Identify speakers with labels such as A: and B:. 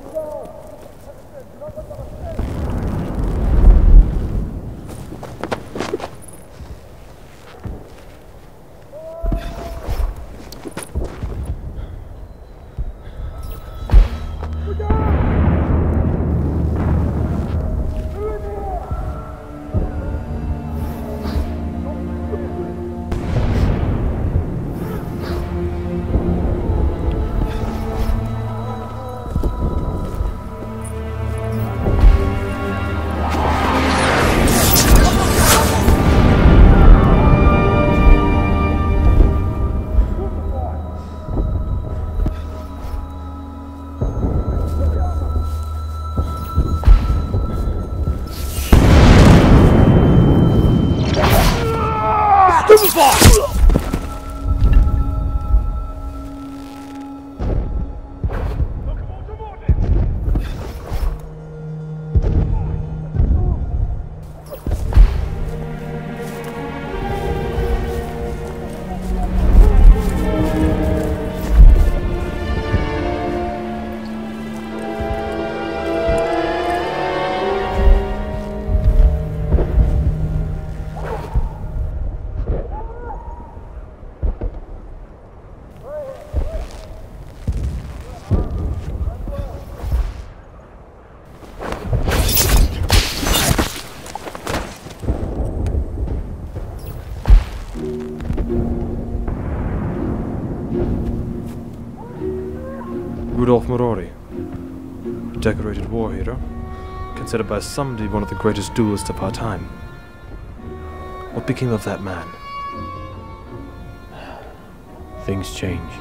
A: Let's go! Boom! Rudolf Marori, decorated war hero, considered by some to be one of the greatest duelists of our time. What became of that man?
B: Things change.